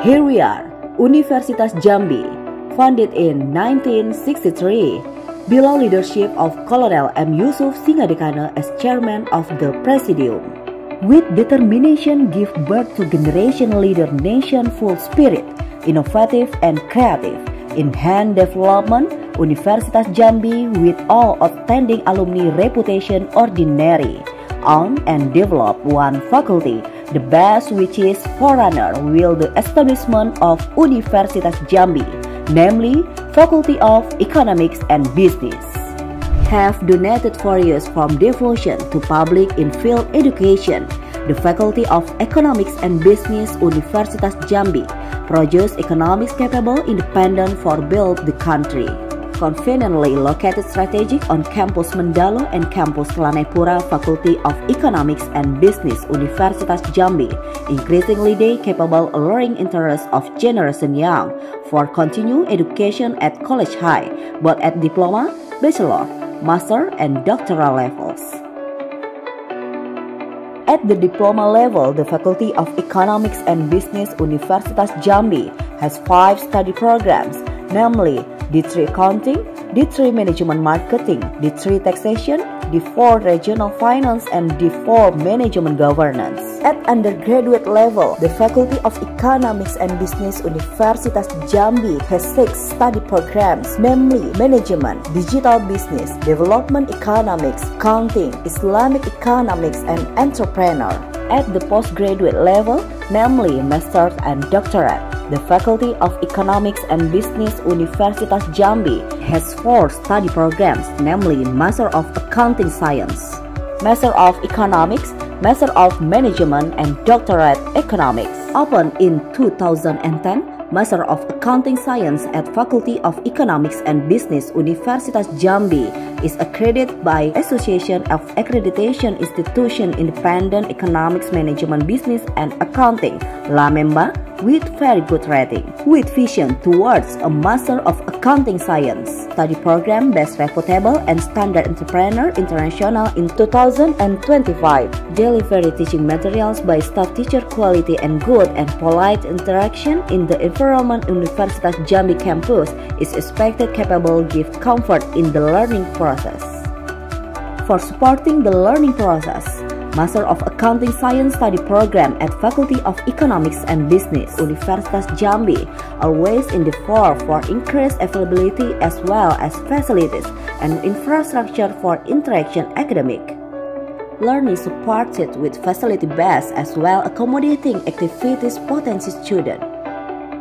Here we are, Universitas Jambi, founded in 1963, below leadership of Colonel M. Yusuf Singadekana as chairman of the Presidium. With determination give birth to generation leader nation full spirit, innovative and creative, in hand development, Universitas Jambi with all outstanding alumni reputation ordinary, own and develop one faculty, the best which is forerunner will the establishment of Universitas Jambi, namely Faculty of Economics and Business. Have donated four years from devotion to public in field education, the Faculty of Economics and Business Universitas Jambi. Produce economics capable independent for build the country conveniently located strategic on campus Mendalo and campus Telanaipura Faculty of Economics and Business Universitas Jambi, increasingly they capable alluring interest of generation young for continued education at college high, both at diploma, bachelor, master, and doctoral levels. At the diploma level, the Faculty of Economics and Business Universitas Jambi has five study programs, namely D3 Accounting, D3 Management Marketing, D3 Taxation, D4 Regional Finance, and D4 Management Governance. At undergraduate level, the Faculty of Economics and Business Universitas Jambi has six study programs, namely Management, Digital Business, Development Economics, Accounting, Islamic Economics, and Entrepreneur. At the postgraduate level, namely Master's and Doctorate, the Faculty of Economics and Business Universitas Jambi has four study programs, namely Master of Accounting Science, Master of Economics, Master of Management, and Doctorate Economics. Opened in 2010, Master of Accounting Science at Faculty of Economics and Business Universitas Jambi is accredited by Association of Accreditation Institution Independent Economics Management Business and Accounting LAMEMBA with very good rating, with vision towards a Master of Accounting Science study program best reputable and standard entrepreneur international in 2025. Delivery teaching materials by staff teacher quality and good and polite interaction in the environment Universitas Jambi campus is expected capable give comfort in the learning process. For supporting the learning process, Master of Accounting Science Study Program at Faculty of Economics and Business, Universitas Jambi, always in the fore for increased availability as well as facilities and infrastructure for interaction academic. Learning supported with facility base as well accommodating activities potential student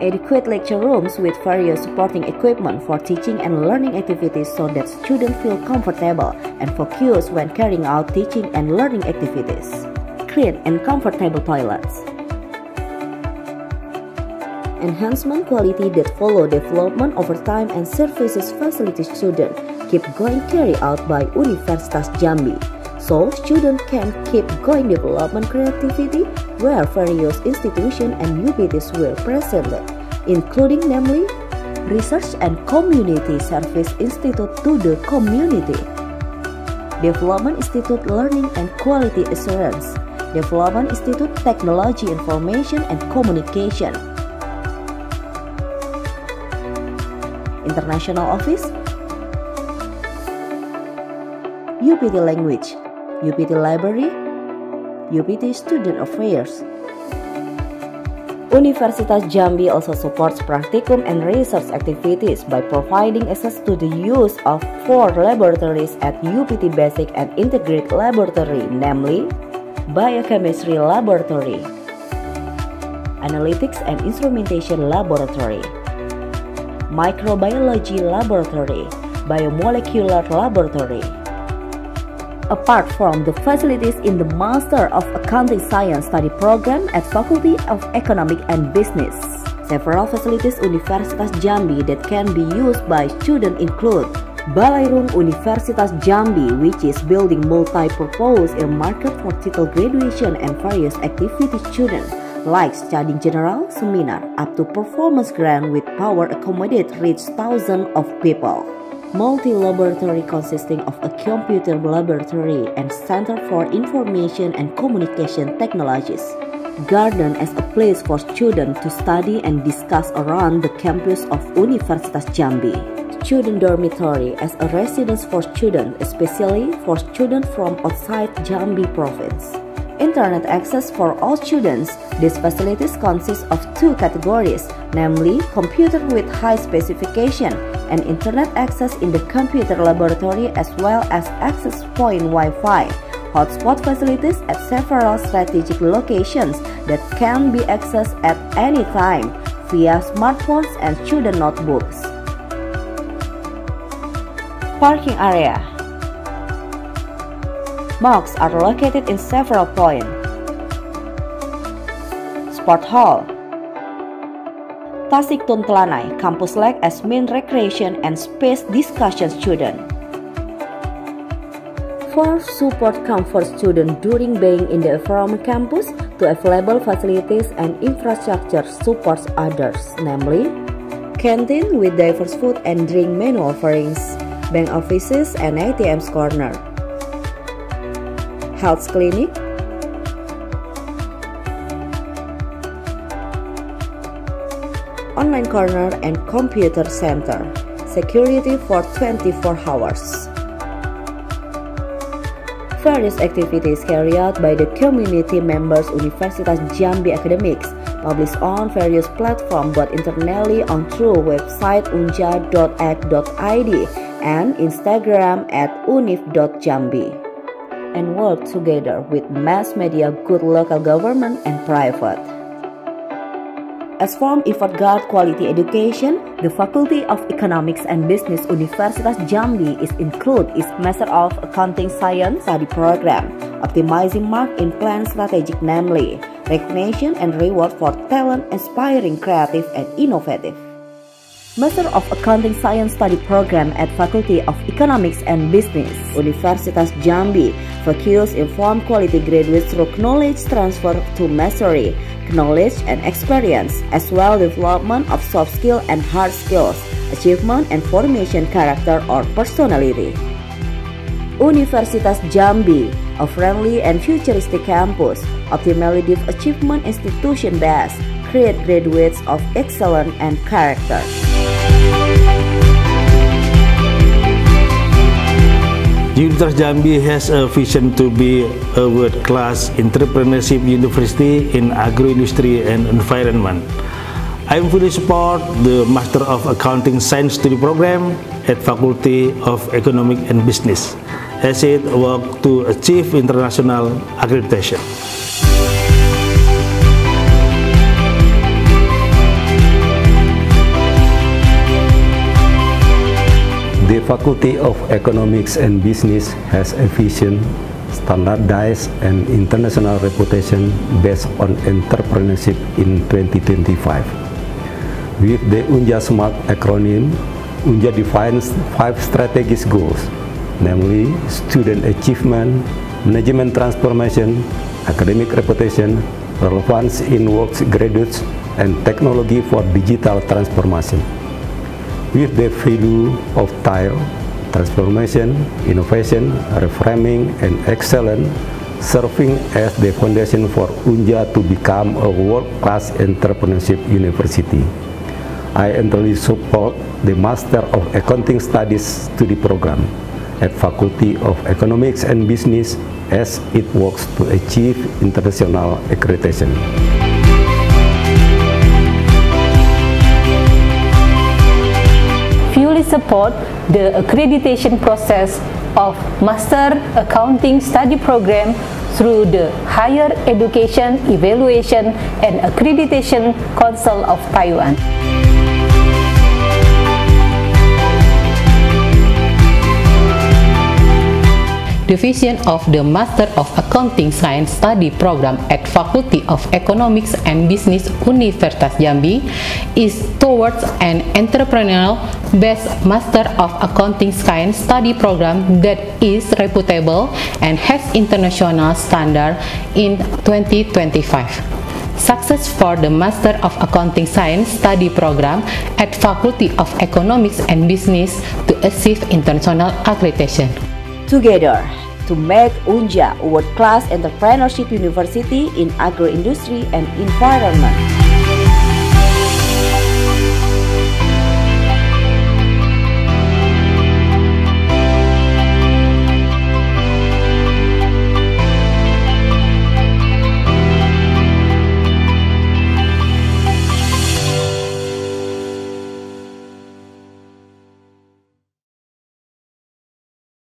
adequate lecture rooms with various supporting equipment for teaching and learning activities so that students feel comfortable and focused when carrying out teaching and learning activities. Clean and comfortable toilets. Enhancement quality that follow development over time and services facility students keep going carried out by Universitas Jambi so students can keep going development creativity where various institutions and UPTs were presented, including namely Research and Community Service Institute to the Community, Development Institute Learning and Quality Assurance, Development Institute Technology Information and Communication, International Office, UPT Language, UPT Library, UPT Student Affairs. Universitas Jambi also supports practicum and research activities by providing access to the use of four laboratories at UPT Basic and Integrated Laboratory, namely Biochemistry Laboratory, Analytics and Instrumentation Laboratory, Microbiology Laboratory, Biomolecular Laboratory, apart from the facilities in the Master of Accounting Science study program at Faculty of Economic and Business. Several facilities Universitas Jambi that can be used by students include Balairung Universitas Jambi, which is building multi-purpose and market for title graduation and various activity students, like studying general, seminar, up to performance grant with power accommodate reach thousands of people multi-laboratory consisting of a computer laboratory and Center for Information and Communication Technologies. garden as a place for students to study and discuss around the campus of Universitas Jambi. Student dormitory as a residence for students, especially for students from outside Jambi province. Internet access for all students. These facilities consist of two categories, namely computer with high specification and internet access in the computer laboratory as well as access point Wi-Fi hotspot facilities at several strategic locations that can be accessed at any time via smartphones and student notebooks. Parking area Mocks are located in several points. Sport Hall. Tasik Tuntelanai Campus Lake as main recreation and space discussion student. For support comfort students during being in the environment campus to available facilities and infrastructure supports others, namely canteen with diverse food and drink menu offerings, bank offices and ATMs corner, health clinic, online corner and computer center, security for 24 hours. Various activities carried out by the community members Universitas Jambi Academics, published on various platforms both internally on through website unja.ac.id and Instagram at unif.jambi and work together with mass media, good local government and private. As from effort guard quality education, the Faculty of Economics and Business Universitas Jambi is included its Master of Accounting Science study program, optimizing mark in plan strategic namely recognition and reward for talent inspiring creative and innovative. Master of Accounting Science study program at Faculty of Economics and Business, Universitas Jambi, focus inform quality graduates through knowledge transfer to mastery, knowledge and experience, as well development of soft skill and hard skills, achievement and formation character or personality. Universitas Jambi, a friendly and futuristic campus, optimally achievement institution based, create graduates of excellence and character. Universitas Jambi has a vision to be a world-class entrepreneurship university in agro-industry and environment. I fully support the Master of Accounting Science study program at Faculty of Economic and Business as it works to achieve international accreditation. Faculty of Economics and Business has vision, standardized and international reputation based on entrepreneurship in 2025. With the UNJA SMART acronym, UNJA defines five strategic goals, namely student achievement, management transformation, academic reputation, relevance in works graduates, and technology for digital transformation with the value of tile, transformation, innovation, reframing, and excellence, serving as the foundation for UNJA to become a world-class entrepreneurship university. I entirely support the Master of Accounting Studies study program at Faculty of Economics and Business as it works to achieve international accreditation. Support the accreditation process of Master Accounting Study Program through the Higher Education Evaluation and Accreditation Council of Taiwan. Division of the Master of Accounting Science Study Program at Faculty of Economics and Business Universitas Jambi is towards an entrepreneurial-based Master of Accounting Science Study Program that is reputable and has international standard in 2025 success for the Master of Accounting Science study program at Faculty of Economics and Business to achieve international accreditation. Together, to make Unja world-class entrepreneurship university in agro-industry and environment.